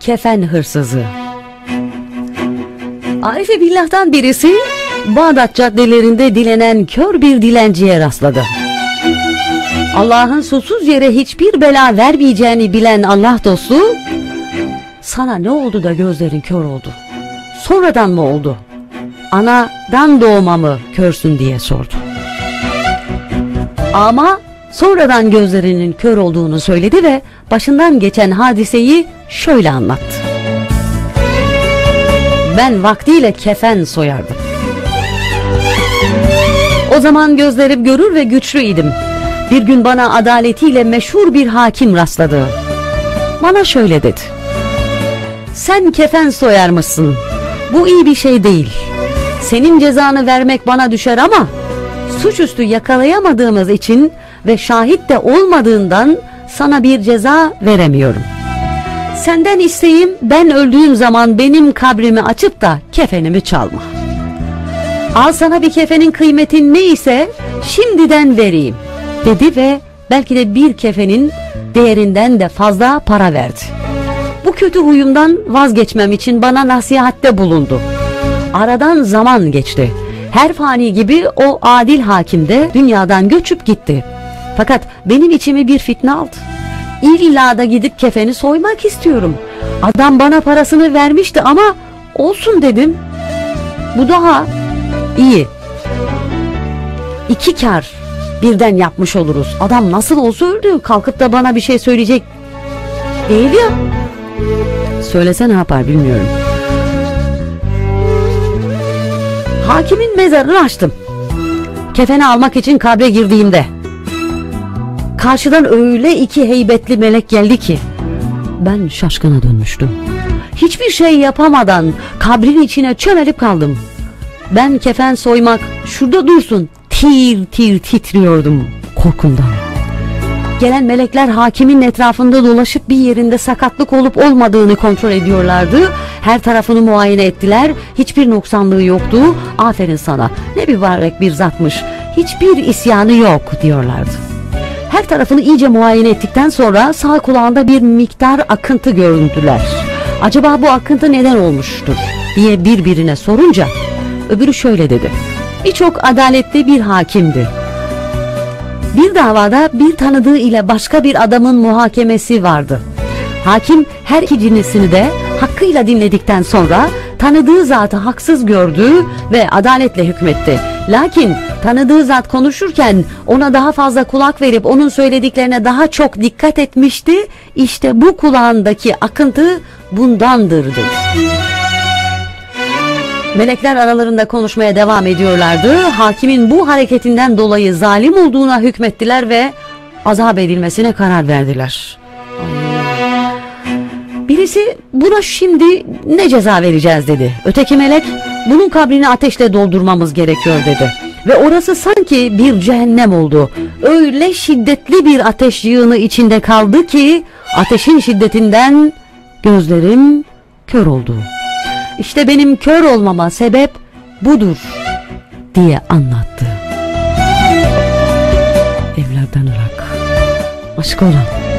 kefen hırsızı. Arife billah'tan birisi Bağdat caddelerinde dilenen kör bir dilenciye rastladı. Allah'ın susuz yere hiçbir bela vermeyeceğini bilen Allah dostu sana ne oldu da gözlerin kör oldu? Sonradan mı oldu? Anadan doğma mı körsün diye sordu. Ama sonradan gözlerinin kör olduğunu söyledi ve başından geçen hadiseyi şöyle anlattı. Ben vaktiyle kefen soyardım. O zaman gözlerim görür ve güçlü idim. Bir gün bana adaletiyle meşhur bir hakim rastladı. Bana şöyle dedi. Sen kefen soyarmışsın. Bu iyi bir şey değil. Senin cezanı vermek bana düşer ama suçüstü yakalayamadığımız için ve şahit de olmadığından sana bir ceza veremiyorum. Senden isteğim ben öldüğüm zaman benim kabrimi açıp da kefenimi çalma. Al sana bir kefenin kıymetin neyse şimdiden vereyim dedi ve belki de bir kefenin değerinden de fazla para verdi. Bu kötü huyumdan vazgeçmem için bana nasihatte bulundu. Aradan zaman geçti. Her fani gibi o adil hakim de dünyadan göçüp gitti. Fakat benim içimi bir fitne aldı. İlla da gidip kefeni soymak istiyorum. Adam bana parasını vermişti ama olsun dedim. Bu daha iyi. İki kar birden yapmış oluruz. Adam nasıl olsa öldü. Kalkıp da bana bir şey söyleyecek değil ya. Söylese ne yapar bilmiyorum. Hakimin mezarını açtım. Kefeni almak için kabre girdiğimde. Karşıdan öyle iki heybetli melek geldi ki ben şaşkına dönmüştüm. Hiçbir şey yapamadan kabrin içine çömelip kaldım. Ben kefen soymak şurada dursun tir tir titriyordum korkumdan. Gelen melekler hakimin etrafında dolaşıp bir yerinde sakatlık olup olmadığını kontrol ediyorlardı. Her tarafını muayene ettiler. Hiçbir noksanlığı yoktu. Aferin sana. Ne mübarek bir zatmış. Hiçbir isyanı yok diyorlardı. Her tarafını iyice muayene ettikten sonra sağ kulağında bir miktar akıntı göründüler. Acaba bu akıntı neden olmuştur diye birbirine sorunca öbürü şöyle dedi. Birçok adaletli bir hakimdi. Bir davada bir tanıdığı ile başka bir adamın muhakemesi vardı. Hakim her iki cinsini de hakkıyla dinledikten sonra tanıdığı zatı haksız gördü ve adaletle hükmetti. Lakin tanıdığı zat konuşurken ona daha fazla kulak verip onun söylediklerine daha çok dikkat etmişti. İşte bu kulağındaki akıntı bundandır dedi. Melekler aralarında konuşmaya devam ediyorlardı. Hakimin bu hareketinden dolayı zalim olduğuna hükmettiler ve azap edilmesine karar verdiler. Birisi buna şimdi ne ceza vereceğiz dedi. Öteki melek bunun kabrini ateşle doldurmamız gerekiyor dedi. Ve orası sanki bir cehennem oldu. Öyle şiddetli bir ateş yığını içinde kaldı ki ateşin şiddetinden gözlerim kör oldu. İşte benim kör olmama sebep budur diye anlattı. Evlerden Irak. Aşk olan.